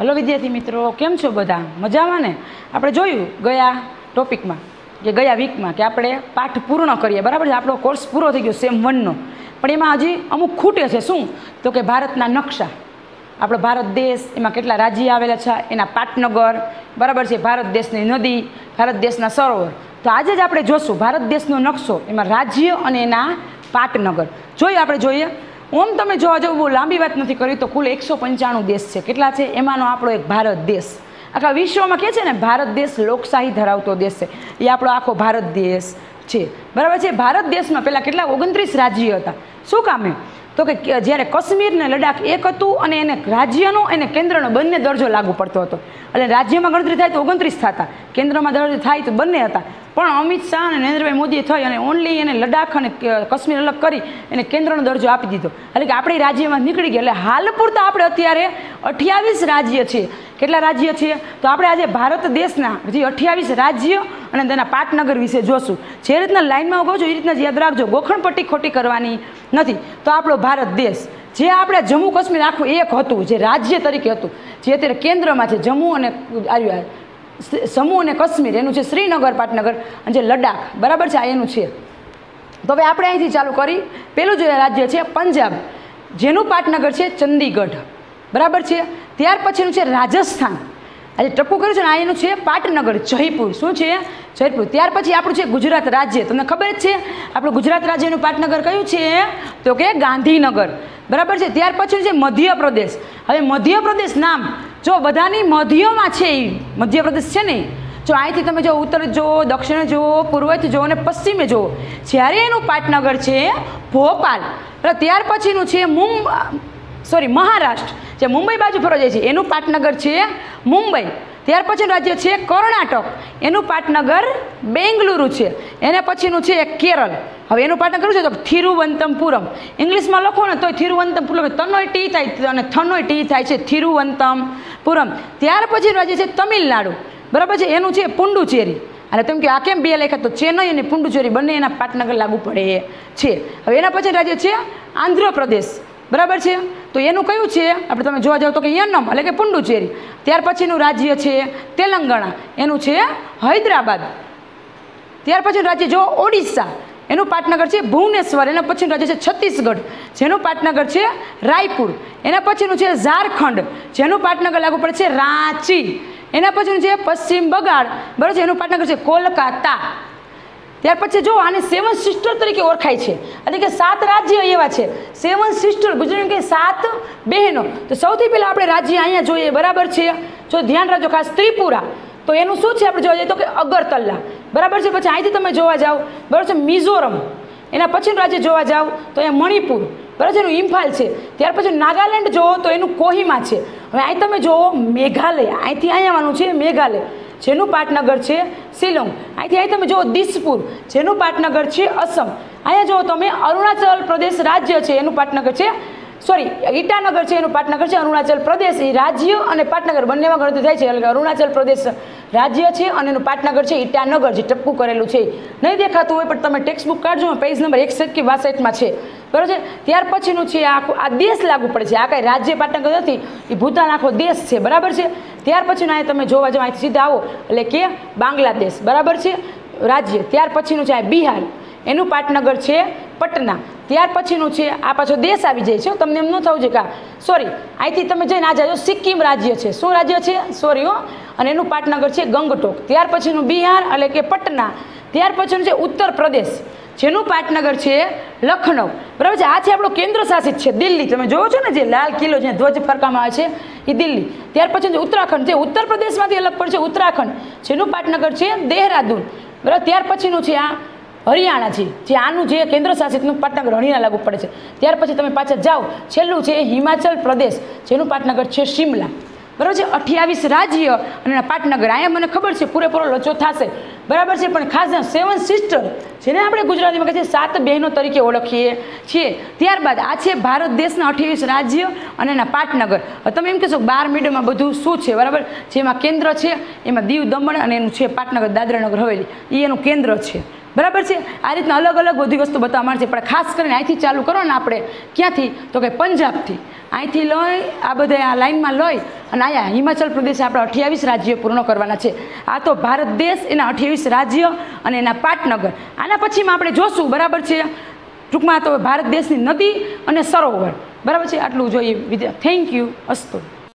Hello વિદ્યાર્થી મિત્રો, કેમ છો બધા? મજામાં ને? આપણે જોયું ગયા ટોપિકમાં કે ગયા વીકમાં કે આપણે પાઠ પૂર્ણ કરીએ, બરાબર છે? આપણો કોર્સ પૂરો થઈ ગયો સેમ વનનો પણ એમાં હજી અમુક ખૂટે છે. શું? તો કે ભારતના નકશા. આપણો ભારત દેશ, એમાં કેટલા રાજ્ય આવેલા છે? એના પાટનગર, બરાબર છે? ભારત દેશની નદી, ભારત દેશના સરોવર. તો આજે જ આપણે જોશું ભારત દેશનો નકશો, એમાં રાજ્ય અને એના પાટનગર. જોઈએ આપણે જોઈએ? ઓમ, તમે જોવા જાવ, બહુ લાંબી વાત નથી કરી, તો કુલ એકસો પંચાણું દેશ છે. કેટલા છે? એમાંનો આપણો એક ભારત દેશ. આખા વિશ્વમાં કહે છે ને, ભારત દેશ લોકશાહી ધરાવતો દેશ છે. એ આપણો આખો ભારત દેશ છે. બરાબર છે? ભારત દેશમાં પહેલાં કેટલા ઓગણત્રીસ રાજ્ય હતા. શું કામે તો કે જ્યારે કાશ્મીર ને લડાખ એક હતું અને એને રાજ્યનો અને કેન્દ્રનો બંને દરજ્જો લાગુ પડતો હતો. એટલે રાજ્યમાં ગણતરી થાય તો ઓગણત્રીસ થતા, કેન્દ્રમાં દરજ્જો થાય તો બંને હતા. પણ અમિત શાહ અને નરેન્દ્રભાઈ મોદીએ થઈ અને ઓનલી એને લડાખ અને કાશ્મીર અલગ કરી, એને કેન્દ્રનો દરજ્જો આપી દીધો. એટલે કે આપણે રાજ્યમાં નીકળી ગયા. એટલે હાલ પૂરતા આપણે અત્યારે અઠ્યાવીસ રાજ્ય છે. કેટલા રાજ્ય છે? તો આપણે આજે ભારત દેશના જે અઠ્યાવીસ રાજ્ય અને તેના પાટનગર વિશે જોશું. જે રીતના લાઈનમાં ઉગો છો, એ રીતના યાદ રાખજો. ગોખણપટ્ટી ખોટી કરવાની નથી. તો આપણો ભારત દેશ, જે આપણે જમ્મુ કાશ્મીર આખું એક હતું, જે રાજ્ય તરીકે હતું, જે અત્યારે કેન્દ્રમાં છે, જમ્મુ અને આવ્યું જમ્મુ અને કાશ્મીર, એનું છે શ્રીનગર, પાટનગર, અને જે લડાખ, બરાબર છે? આ એનું છે. તો હવે આપણે અહીંથી ચાલુ કરી. પેલું જે રાજ્ય છે, પંજાબ. જેનું પાટનગર છે, ચંદીગઢ. બરાબર છે? ત્યાર પછીનું છે રાજસ્થાન. આજે ટપકું કર્યું છે ને એનું છે પાટનગર, જયપુર. શું છે? જયપુર. ત્યાર પછી આપણું છે ગુજરાત રાજ્ય. તમને ખબર જ છે? આપણું ગુજરાત રાજ્યનું પાટનગર કયું છે? તો કે ગાંધીનગર. બરાબર છે? ત્યાર પછી છે મધ્યપ્રદેશ. હવે મધ્યપ્રદેશ નામ, જો બધાની મધ્યમાં છે એ મધ્યપ્રદેશ છે ને? જો અહીંથી તમે જો ઉત્તર જુઓ, દક્ષિણ જુઓ પૂર્વથી જુઓ અને પશ્ચિમે જુઓ, જ્યારે એનું પાટનગર છે ભોપાલ. ત્યાર પછીનું છે મુંબ સોરી, મહારાષ્ટ્ર, જે મુંબઈ બાજુ ફરવા જાય છે, એનું પાટનગર છે મુંબઈ. ત્યાર પછીનું રાજ્ય છે કર્ણાટક, એનું પાટનગર બેંગલુરુ છે. એના પછીનું છે કેરળ. હવે એનું પાટનગર છે? તો થિરુવંતમપુરમ ઇંગ્લિશમાં લખો ને તો થિરુવંતમપુરમ તનોય ટી થાય અને થનોય ટી થાય છે થિરુવંતમપુરમ ત્યાર પછીનું રાજ્ય છે તમિલનાડુ. બરાબર છે? એનું છે પુંડુચેરી. અને તેમ કે આ કેમ બે લેખા તો ચેન્નઈ અને પુંડુચેરી બંને એના પાટનગર લાગુ પડે છે. હવે એના પછી રાજ્ય છે આંધ્રપ્રદેશ. બરાબર છે? તો એનું કયું છે? આપણે તમે જોવા જાવ તો કે યનમ, એટલે કે પુંડુચેરી. ત્યાર પછીનું રાજ્ય છે તેલંગાણા. એનું છે હૈદરાબાદ. ત્યાર પછીનું રાજ્ય જો ઓડિશા. એનું પાટનગર છે ભુવનેશ્વર. એના પછીનું રાજ્ય છે છત્તીસગઢ. જેનું પાટનગર છે રાયપુર. એના પછીનું છે ઝારખંડ. જેનું પાટનગર લાગુ પડે છે રાંચી. એના પછીનું છે પશ્ચિમ બંગાળ. બરાબર છે? એનું પાટનગર છે કોલકાતા. ત્યાર પછી જો આને સેવન સિસ્ટર તરીકે ઓળખાય છે. એટલે કે સાત રાજ્ય એવા છે. સેવન સિસ્ટર ગુજરાત કે સાત બહેનો. તો સૌથી પહેલાં આપણે રાજ્ય અહીંયા જોઈએ. બરાબર છે? જો ધ્યાન રાખજો ખાસ ત્રિપુરા. તો એનું શું છે? આપણે જોવા જઈએ તો કે અગરતલ્લા બરાબર છે? પછી અહીંથી તમે જોવા જાઓ. બરાબર છે? મિઝોરમ. એના પછીનું રાજ્ય જોવા જાઓ તો એ મણિપુર. બરાબર છે? એનું ઇમ્ફાલ છે. ત્યાર પછી નાગાલેન્ડ જુઓ તો એનું કોહિમા છે. હવે અહીં તમે જુઓ મેઘાલય. અહીંથી અહીં આવવાનું છે મેઘાલય. જેનું પાટનગર છે શિલોંગ. અહીંથી અહીં તમે જુઓ દિસપુર, જેનું પાટનગર છે અસમ. અહીંયા જુઓ તમે, અરુણાચલ પ્રદેશ રાજ્ય છે, એનું પાટનગર છે સોરી ઈટાનગર છે, એનું પાટનગર છે, અરુણાચલ પ્રદેશ એ રાજ્ય અને પાટનગર બંનેમાં ગણતરી થાય છે, એટલે અરુણાચલ પ્રદેશ રાજ્ય છે અને એનું પાટનગર છે, ઈટાનગર જે ટપકું કરેલું છે. નહીં દેખાતું હોય, પણ તમે ટેક્સ્ટ બુક કાઢજો પેજ નંબર એકસઠ કે બાસઠમાં છે. બરાબર? છે ત્યાર પછીનું છે આખું, આ દેશ લાગુ પડે છે. આ કાંઈ રાજ્ય પાટનગર નથી, એ ભૂતાન આખો દેશ છે. બરાબર છે? ત્યાર પછીનું અહીંયા તમે જોવા જાઓ અહીંથી સીધા આવો. એટલે કે બાંગ્લાદેશ, બરાબર છે? રાજ્ય, ત્યાર પછીનું છે બિહાર. એનું પાટનગર છે પટના. ત્યાર પછીનું છે આ પાછો દેશ આવી જાય છે. તમને એમ ન થવું છે કા સોરી અહીંથી તમે જઈને આ જાજો, સિક્કિમ રાજ્ય છે. શું રાજ્ય છે? સોરી હો. અને એનું પાટનગર છે ગંગટોક. ત્યાર પછીનું બિહાર, એટલે કે પટના. ત્યાર પછીનું છે ઉત્તર પ્રદેશ જેનું પાટનગર છે લખનઉ બરાબર છે? આ છે આપણો કેન્દ્ર શાસિત છે, દિલ્હી. તમે જોવો છો ને જે લાલ કિલ્લો જે ધ્વજ ફરકામાં આવે છે, એ દિલ્હી. ત્યાર પછી ઉત્તરાખંડ. જે ઉત્તર પ્રદેશમાંથી અલગ પડશે ઉત્તરાખંડ. જેનું પાટનગર છે દેહરાદૂન. બરાબર? ત્યાર પછીનું છે આ હરિયાણા છે, જે આનું જે કેન્દ્ર શાસિતનું પાટનગર હરિયાણા લાગુ પડે છે. ત્યાર પછી તમે પાછા જાઓ. છેલ્લું છે હિમાચલ પ્રદેશ. જેનું પાટનગર છે શિમલા. બરાબર છે? અઠ્યાવીસ રાજ્ય અને પાટનગર. અહીંયા મને ખબર છે, પૂરેપૂરો લોચો થશે. બરાબર છે? પણ ખાસ સેવન સિસ્ટર, જેને આપણે ગુજરાતીમાં કહે છે સાત બહેનો તરીકે ઓળખીએ છીએ. ત્યારબાદ આ છે ભારત દેશના અઠ્યાવીસ રાજ્ય અને એના પાટનગર. તમે એમ કહેશો, બાર મીડમાં બધું શું છે? બરાબર? જેમાં કેન્દ્ર છે, એમાં દીવ દમણ અને એનું છે પાટનગર, દાદરાનગર, હવેલી. એ એનું કેન્દ્ર છે. બરાબર છે? આ રીતના અલગ અલગ બધી વસ્તુ બતાવવા માંડશે પણ ખાસ કરીને અહીંથી ચાલુ કરો ને આપણે, ક્યાંથી? તો કે પંજાબથી. અહીંથી લઈ આ બધે આ લાઇનમાં લઈ અને અહીંયા હિમાચલ પ્રદેશ આપણે અઠ્યાવીસ રાજ્યો પૂર્ણ કરવાના છે. આ તો ભારત દેશ, એના અઠ્યાવીસ રાજ્ય અને એના પાટનગર. આના પછીમાં આપણે જોશું, બરાબર છે? ટૂંકમાં તો ભારત દેશની નદી અને સરોવર. બરાબર છે? આટલું જોઈએ. થેન્ક યુ અસ્તુ.